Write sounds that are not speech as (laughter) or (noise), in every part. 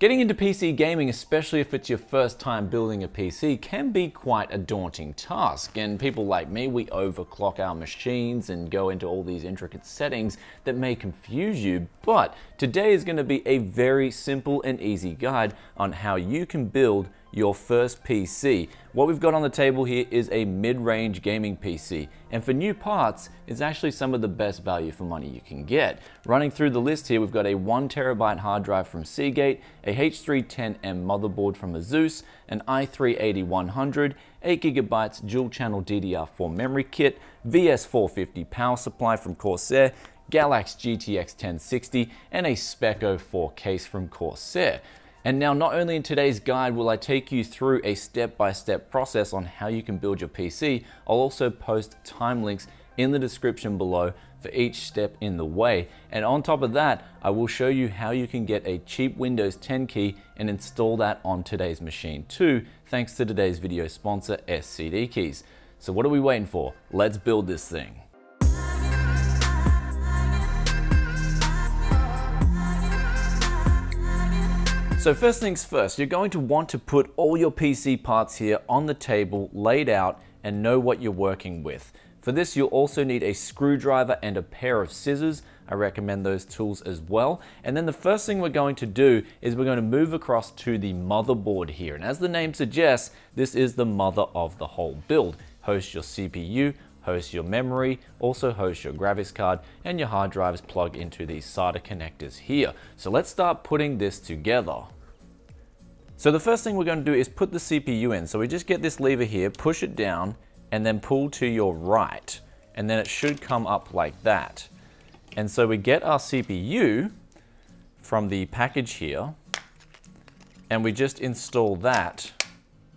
Getting into PC gaming, especially if it's your first time building a PC, can be quite a daunting task. And people like me, we overclock our machines and go into all these intricate settings that may confuse you. But today is going to be a very simple and easy guide on how you can build your first PC. What we've got on the table here is a mid-range gaming PC, and for new parts, it's actually some of the best value for money you can get. Running through the list here, we've got a one terabyte hard drive from Seagate, a H310M motherboard from Asus, an i3-8100, 8 gigabytes dual channel DDR4 memory kit, VS450 power supply from Corsair, Galax GTX 1060, and a Spec 04 case from Corsair. And now not only in today's guide will I take you through a step-by-step -step process on how you can build your PC, I'll also post time links in the description below for each step in the way. And on top of that, I will show you how you can get a cheap Windows 10 key and install that on today's machine too, thanks to today's video sponsor, SCD Keys. So what are we waiting for? Let's build this thing. So first things first, you're going to want to put all your PC parts here on the table, laid out, and know what you're working with. For this, you'll also need a screwdriver and a pair of scissors. I recommend those tools as well. And then the first thing we're going to do is we're going to move across to the motherboard here. And as the name suggests, this is the mother of the whole build. Hosts your CPU, hosts your memory, also hosts your graphics card, and your hard drives plug into these SATA connectors here. So let's start putting this together. So the first thing we're going to do is put the CPU in. So we just get this lever here, push it down, and then pull to your right. And then it should come up like that. And so we get our CPU from the package here, and we just install that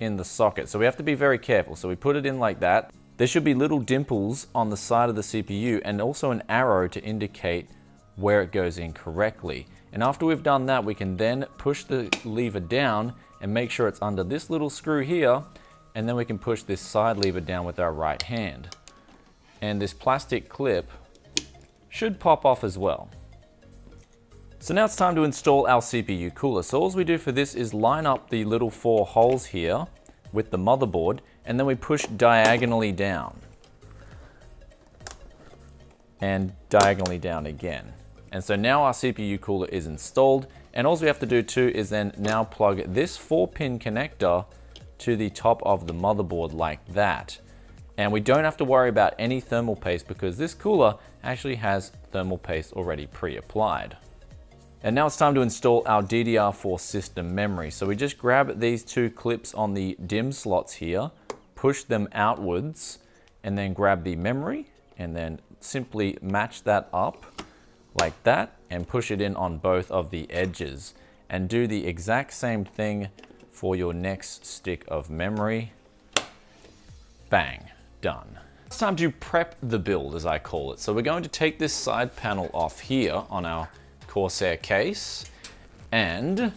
in the socket. So we have to be very careful. So we put it in like that. There should be little dimples on the side of the CPU and also an arrow to indicate where it goes in correctly. And after we've done that, we can then push the lever down and make sure it's under this little screw here. And then we can push this side lever down with our right hand. And this plastic clip should pop off as well. So now it's time to install our CPU cooler. So all we do for this is line up the little four holes here with the motherboard and then we push diagonally down and diagonally down again. And so now our CPU cooler is installed and all we have to do too is then now plug this four pin connector to the top of the motherboard like that. And we don't have to worry about any thermal paste because this cooler actually has thermal paste already pre-applied. And now it's time to install our DDR4 system memory. So we just grab these two clips on the DIMM slots here, push them outwards, and then grab the memory, and then simply match that up like that and push it in on both of the edges and do the exact same thing for your next stick of memory. Bang, done. It's time to prep the build as I call it. So we're going to take this side panel off here on our Corsair case and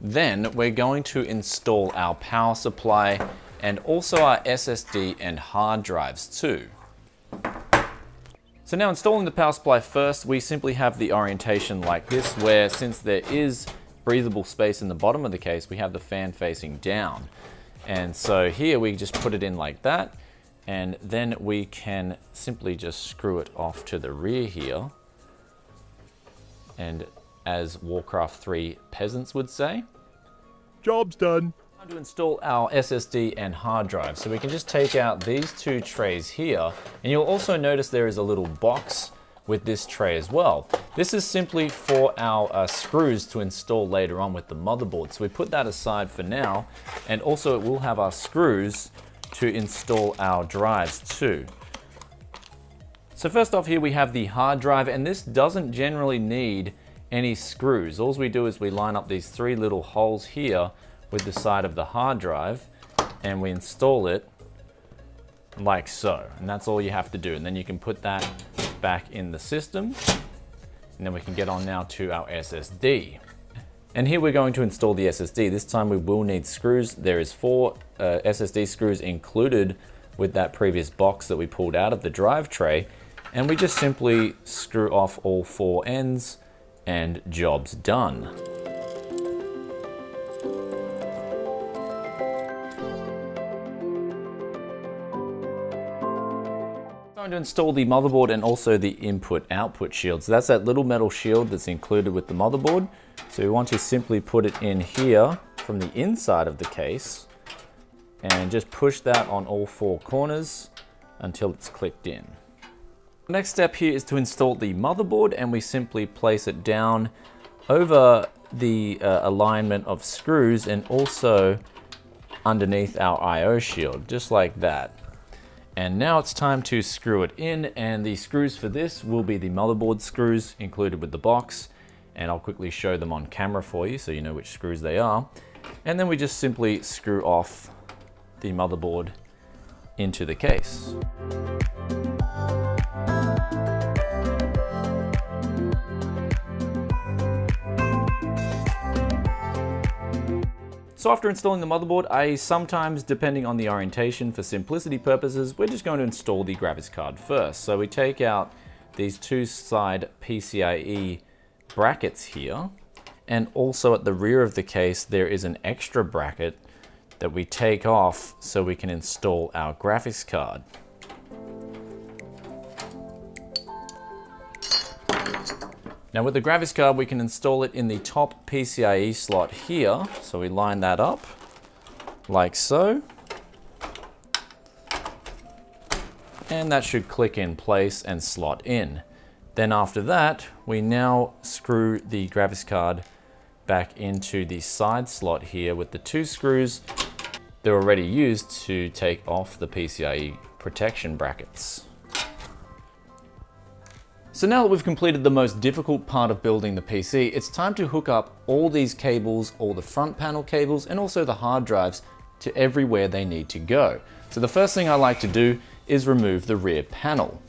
then we're going to install our power supply and also our SSD and hard drives too. So now installing the power supply first, we simply have the orientation like this, where since there is breathable space in the bottom of the case, we have the fan facing down. And so here we just put it in like that, and then we can simply just screw it off to the rear here. And as Warcraft 3 peasants would say, job's done to install our SSD and hard drive. So we can just take out these two trays here, and you'll also notice there is a little box with this tray as well. This is simply for our uh, screws to install later on with the motherboard. So we put that aside for now, and also it will have our screws to install our drives too. So first off here we have the hard drive, and this doesn't generally need any screws. All we do is we line up these three little holes here with the side of the hard drive and we install it like so. And that's all you have to do. And then you can put that back in the system. And then we can get on now to our SSD. And here we're going to install the SSD. This time we will need screws. There is four uh, SSD screws included with that previous box that we pulled out of the drive tray. And we just simply screw off all four ends and job's done. Going to install the motherboard and also the input output shield. So that's that little metal shield that's included with the motherboard. So we want to simply put it in here from the inside of the case and just push that on all four corners until it's clicked in. Next step here is to install the motherboard and we simply place it down over the uh, alignment of screws and also underneath our IO shield, just like that. And now it's time to screw it in and the screws for this will be the motherboard screws included with the box and I'll quickly show them on camera for you so you know which screws they are. And then we just simply screw off the motherboard into the case. So after installing the motherboard, I sometimes, depending on the orientation for simplicity purposes, we're just going to install the graphics card first. So we take out these two side PCIe brackets here, and also at the rear of the case, there is an extra bracket that we take off so we can install our graphics card. Now with the graphics card, we can install it in the top PCIe slot here. So we line that up like so. And that should click in place and slot in. Then after that, we now screw the graphics card back into the side slot here with the two screws they're already used to take off the PCIe protection brackets. So now that we've completed the most difficult part of building the PC, it's time to hook up all these cables, all the front panel cables, and also the hard drives to everywhere they need to go. So the first thing I like to do is remove the rear panel.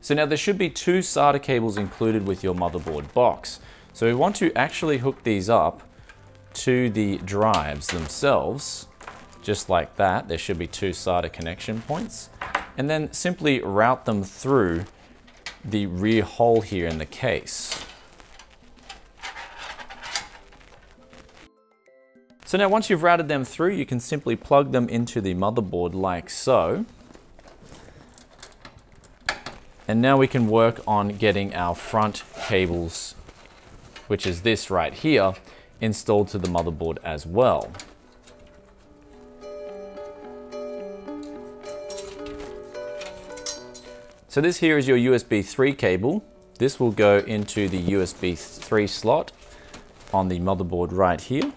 So now there should be two SATA cables included with your motherboard box. So we want to actually hook these up to the drives themselves, just like that. There should be two SATA connection points and then simply route them through the rear hole here in the case. So now once you've routed them through, you can simply plug them into the motherboard like so. And now we can work on getting our front cables, which is this right here, installed to the motherboard as well. So this here is your USB 3 cable. This will go into the USB 3 slot on the motherboard right here.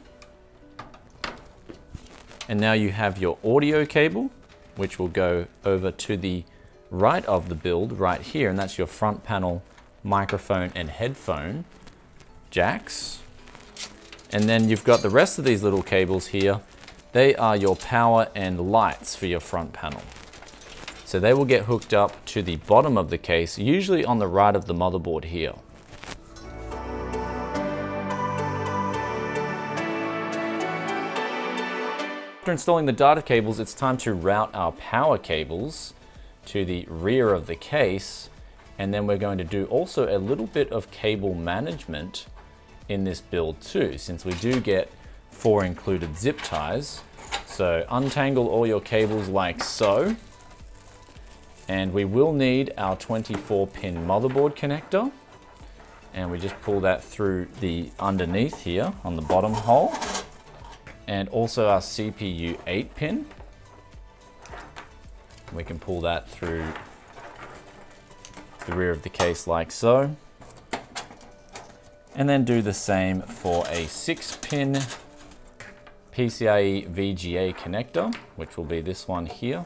And now you have your audio cable, which will go over to the right of the build right here, and that's your front panel microphone and headphone jacks. And then you've got the rest of these little cables here. They are your power and lights for your front panel. So they will get hooked up to the bottom of the case, usually on the right of the motherboard here. After installing the data cables, it's time to route our power cables to the rear of the case. And then we're going to do also a little bit of cable management in this build too, since we do get four included zip ties. So untangle all your cables like so. And we will need our 24 pin motherboard connector. And we just pull that through the underneath here on the bottom hole. And also our CPU 8 pin. We can pull that through the rear of the case like so. And then do the same for a 6 pin PCIe VGA connector, which will be this one here.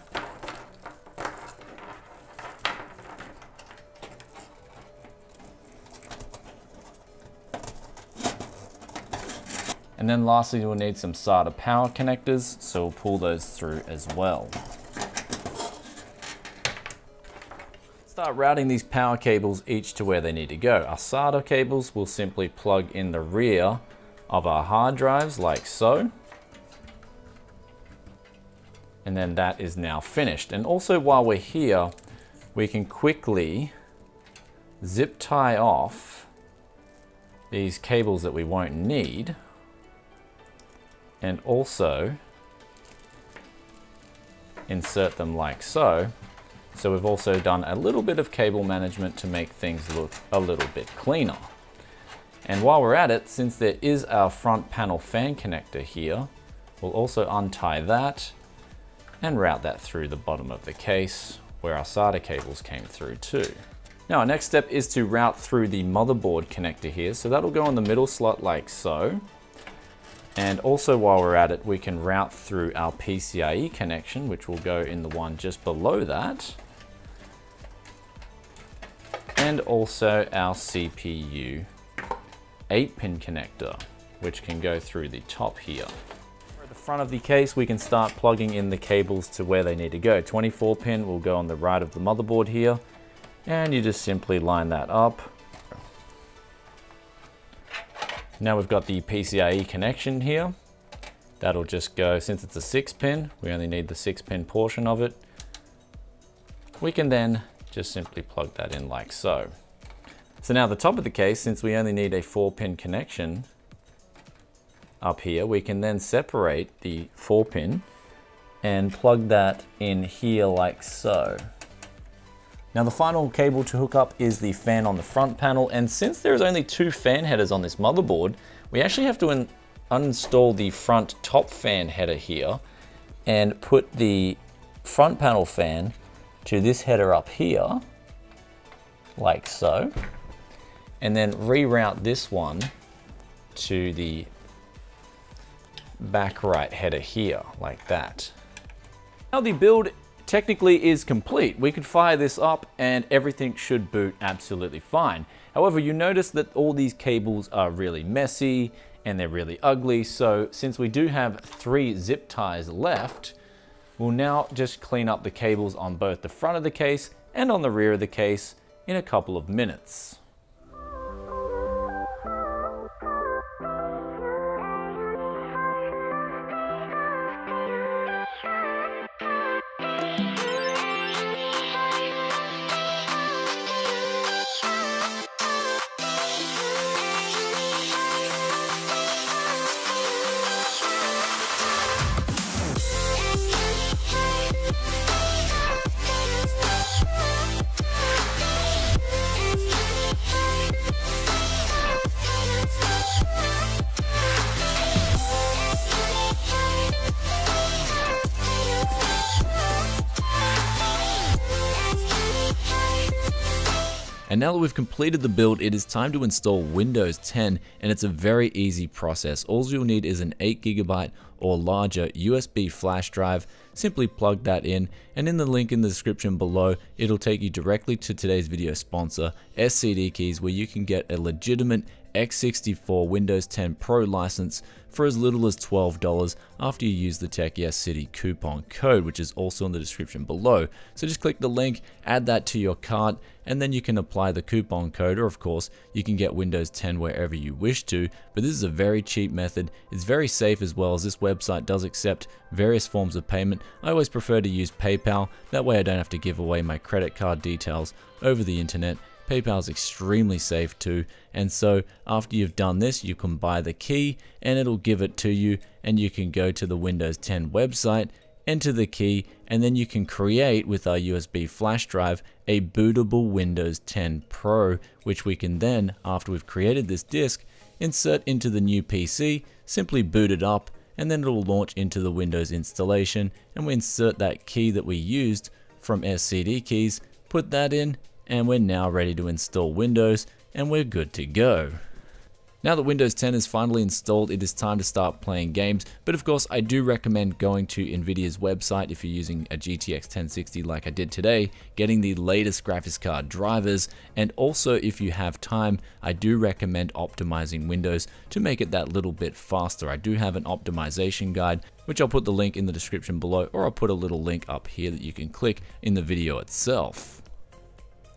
And then lastly, you'll need some SATA power connectors, so we'll pull those through as well. Start routing these power cables each to where they need to go. Our SATA cables will simply plug in the rear of our hard drives like so. And then that is now finished. And also while we're here, we can quickly zip tie off these cables that we won't need and also insert them like so. So we've also done a little bit of cable management to make things look a little bit cleaner. And while we're at it, since there is our front panel fan connector here, we'll also untie that and route that through the bottom of the case where our SATA cables came through too. Now our next step is to route through the motherboard connector here. So that'll go in the middle slot like so. And also while we're at it, we can route through our PCIe connection, which will go in the one just below that. And also our CPU 8 pin connector, which can go through the top here. At the front of the case, we can start plugging in the cables to where they need to go. 24 pin will go on the right of the motherboard here, and you just simply line that up. Now we've got the PCIe connection here. That'll just go, since it's a six pin, we only need the six pin portion of it. We can then just simply plug that in like so. So now the top of the case, since we only need a four pin connection up here, we can then separate the four pin and plug that in here like so. Now the final cable to hook up is the fan on the front panel and since there's only two fan headers on this motherboard, we actually have to uninstall the front top fan header here and put the front panel fan to this header up here, like so and then reroute this one to the back right header here, like that. Now the build technically is complete. We could fire this up and everything should boot absolutely fine. However, you notice that all these cables are really messy and they're really ugly. So since we do have three zip ties left, we'll now just clean up the cables on both the front of the case and on the rear of the case in a couple of minutes. And now that we've completed the build, it is time to install Windows 10 and it's a very easy process. All you'll need is an 8GB or larger USB flash drive. Simply plug that in and in the link in the description below, it'll take you directly to today's video sponsor, SCD Keys, where you can get a legitimate x64 Windows 10 Pro license for as little as $12 after you use the Tech Yes City coupon code, which is also in the description below. So just click the link, add that to your cart, and then you can apply the coupon code, or of course, you can get Windows 10 wherever you wish to, but this is a very cheap method. It's very safe as well as this website does accept various forms of payment. I always prefer to use PayPal, that way I don't have to give away my credit card details over the internet PayPal is extremely safe too. And so after you've done this, you can buy the key and it'll give it to you and you can go to the Windows 10 website, enter the key, and then you can create with our USB flash drive a bootable Windows 10 Pro, which we can then, after we've created this disk, insert into the new PC, simply boot it up, and then it'll launch into the Windows installation, and we insert that key that we used from SCD keys, put that in, and we're now ready to install Windows and we're good to go. Now that Windows 10 is finally installed, it is time to start playing games, but of course I do recommend going to Nvidia's website if you're using a GTX 1060 like I did today, getting the latest graphics card drivers, and also if you have time, I do recommend optimizing Windows to make it that little bit faster. I do have an optimization guide, which I'll put the link in the description below, or I'll put a little link up here that you can click in the video itself.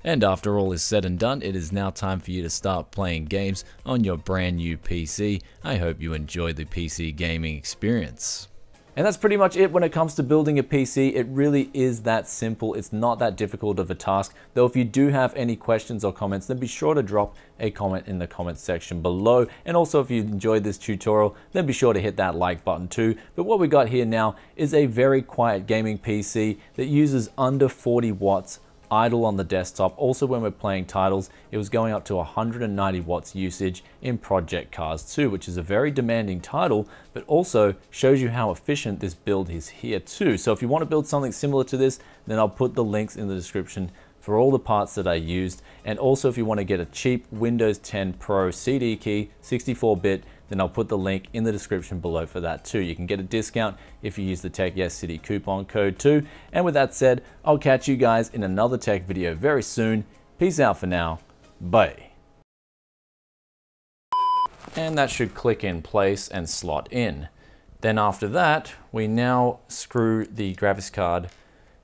And after all is said and done, it is now time for you to start playing games on your brand new PC. I hope you enjoy the PC gaming experience. And that's pretty much it when it comes to building a PC. It really is that simple. It's not that difficult of a task. Though if you do have any questions or comments, then be sure to drop a comment in the comments section below. And also if you enjoyed this tutorial, then be sure to hit that like button too. But what we got here now is a very quiet gaming PC that uses under 40 watts idle on the desktop. Also when we're playing titles, it was going up to 190 watts usage in Project Cars 2, which is a very demanding title, but also shows you how efficient this build is here too. So if you want to build something similar to this, then I'll put the links in the description for all the parts that I used. And also if you want to get a cheap Windows 10 Pro CD key, 64-bit, then I'll put the link in the description below for that too. You can get a discount if you use the Tech Yes City coupon code too. And with that said, I'll catch you guys in another tech video very soon. Peace out for now. Bye. And that should click in place and slot in. Then after that, we now screw the graphics card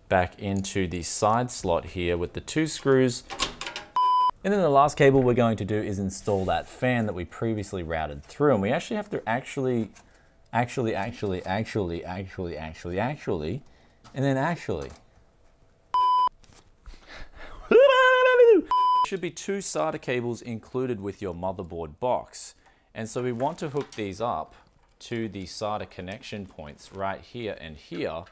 back into the side slot here with the two screws. And then the last cable we're going to do is install that fan that we previously routed through. And we actually have to actually, actually, actually, actually, actually, actually, actually, and then actually. (laughs) should be two SATA cables included with your motherboard box. And so we want to hook these up to the SATA connection points right here and here